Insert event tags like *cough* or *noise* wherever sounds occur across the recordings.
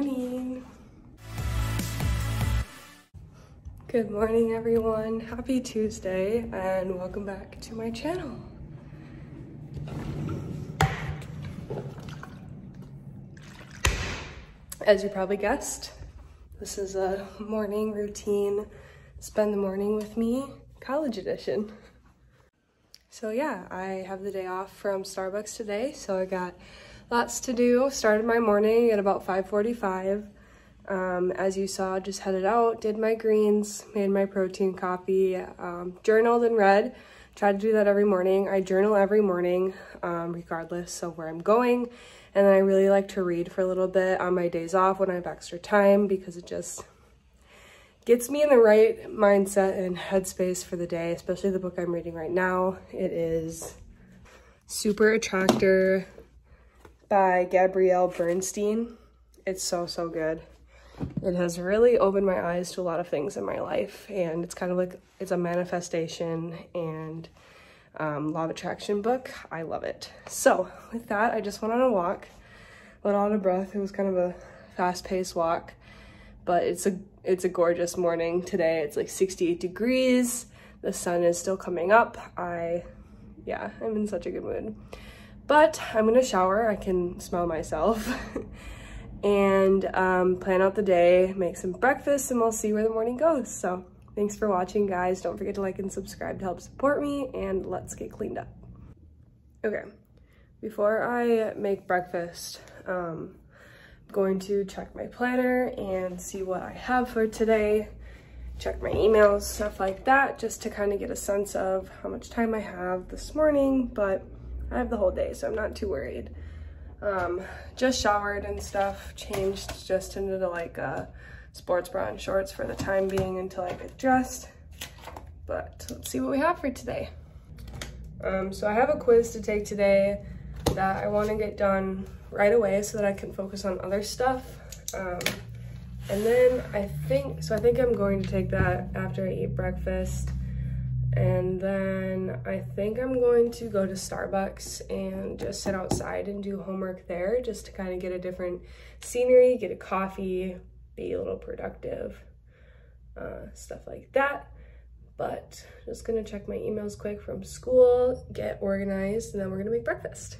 Morning. Good morning, everyone. Happy Tuesday, and welcome back to my channel. As you probably guessed, this is a morning routine, spend the morning with me, college edition. So yeah, I have the day off from Starbucks today, so I got lots to do. Started my morning at about 5.45. Um, as you saw, just headed out, did my greens, made my protein coffee, um, journaled and read. Try to do that every morning. I journal every morning, um, regardless of where I'm going. And then I really like to read for a little bit on my days off when I have extra time because it just gets me in the right mindset and headspace for the day, especially the book I'm reading right now. It is Super Attractor by Gabrielle Bernstein. It's so, so good. It has really opened my eyes to a lot of things in my life and it's kind of like, it's a manifestation and um, law of attraction book. I love it. So with that, I just went on a walk, let out of breath. It was kind of a fast paced walk, but it's a, it's a gorgeous morning today. It's like 68 degrees. The sun is still coming up. I, yeah, I'm in such a good mood. But I'm gonna shower, I can smell myself. *laughs* and um, plan out the day, make some breakfast, and we'll see where the morning goes. So thanks for watching, guys. Don't forget to like and subscribe to help support me, and let's get cleaned up. Okay, before I make breakfast, um, I'm going to check my planner and see what I have for today, check my emails, stuff like that, just to kind of get a sense of how much time I have this morning, but I have the whole day, so I'm not too worried. Um, just showered and stuff, changed just into the, like a uh, sports bra and shorts for the time being until I get dressed. But let's see what we have for today. Um, so I have a quiz to take today that I want to get done right away so that I can focus on other stuff. Um, and then I think, so I think I'm going to take that after I eat breakfast. And then I think I'm going to go to Starbucks and just sit outside and do homework there just to kind of get a different scenery, get a coffee, be a little productive, uh, stuff like that. But just gonna check my emails quick from school, get organized, and then we're gonna make breakfast.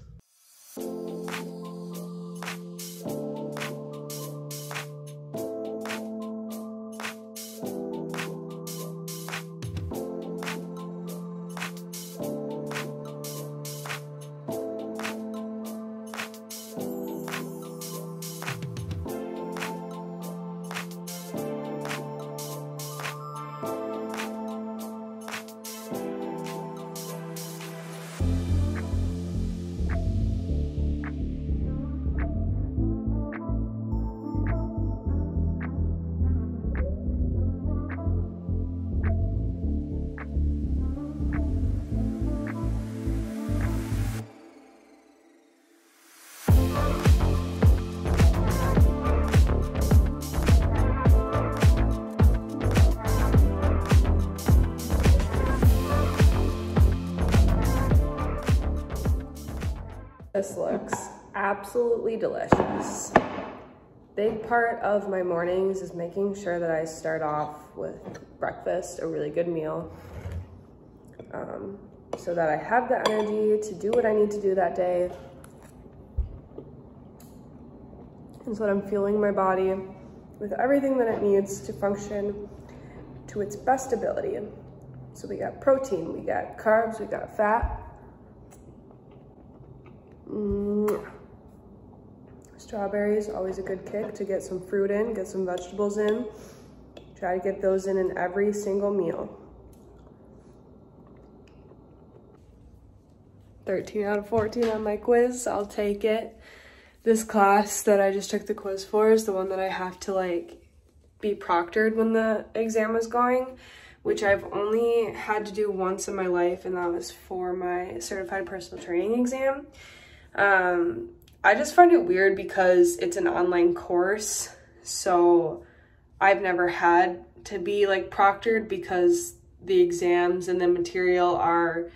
This looks absolutely delicious. Big part of my mornings is making sure that I start off with breakfast, a really good meal, um, so that I have the energy to do what I need to do that day. And so that I'm fueling my body with everything that it needs to function to its best ability. So we got protein, we got carbs, we got fat, Mm. Strawberries, always a good kick to get some fruit in, get some vegetables in. Try to get those in in every single meal. 13 out of 14 on my quiz, I'll take it. This class that I just took the quiz for is the one that I have to like be proctored when the exam is going, which I've only had to do once in my life and that was for my certified personal training exam. Um, I just find it weird because it's an online course. So I've never had to be like proctored because the exams and the material are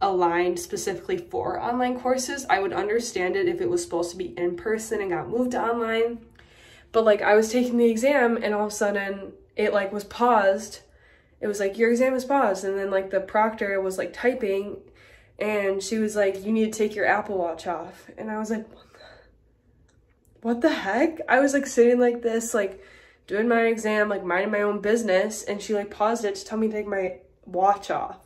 aligned specifically for online courses. I would understand it if it was supposed to be in person and got moved to online. But like I was taking the exam and all of a sudden it like was paused. It was like your exam is paused and then like the proctor was like typing and she was like, you need to take your Apple Watch off. And I was like, what the, heck? I was like sitting like this, like doing my exam, like minding my own business. And she like paused it to tell me to take my watch off.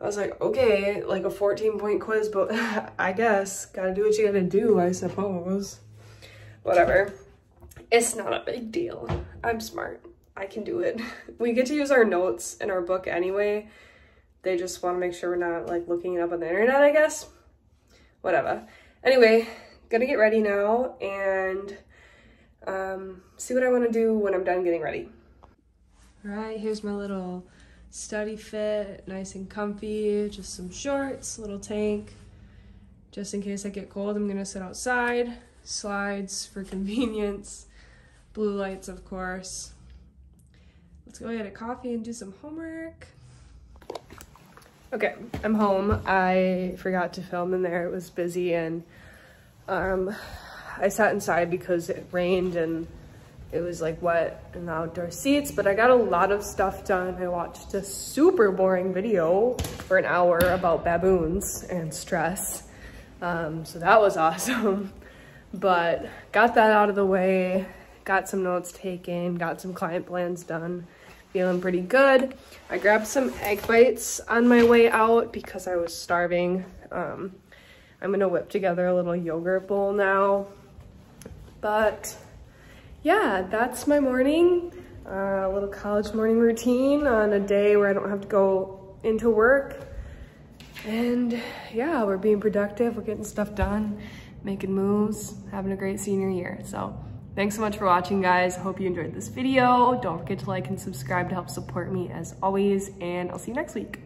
I was like, okay, like a 14 point quiz, but *laughs* I guess gotta do what you gotta do, I suppose. Whatever. It's not a big deal. I'm smart. I can do it. *laughs* We get to use our notes in our book anyway, they just want to make sure we're not like looking it up on the internet, I guess. Whatever. Anyway, gonna get ready now and um, see what I want to do when I'm done getting ready. All right, here's my little study fit, nice and comfy, just some shorts, little tank. Just in case I get cold, I'm gonna sit outside. Slides for *laughs* convenience. Blue lights, of course. Let's go get a coffee and do some homework. Okay, I'm home. I forgot to film in there. It was busy and um, I sat inside because it rained and it was like wet in the outdoor seats, but I got a lot of stuff done. I watched a super boring video for an hour about baboons and stress. Um, so that was *laughs* awesome. But got that out of the way, got some notes taken, got some client plans done feeling pretty good. I grabbed some egg bites on my way out because I was starving. Um, I'm gonna whip together a little yogurt bowl now But yeah, that's my morning. Uh, a little college morning routine on a day where I don't have to go into work. And yeah, we're being productive. We're getting stuff done, making moves, having a great senior year. So thanks so much for watching guys. Hope you enjoyed this video. Don't forget to like and subscribe to help support me as always. And I'll see you next week.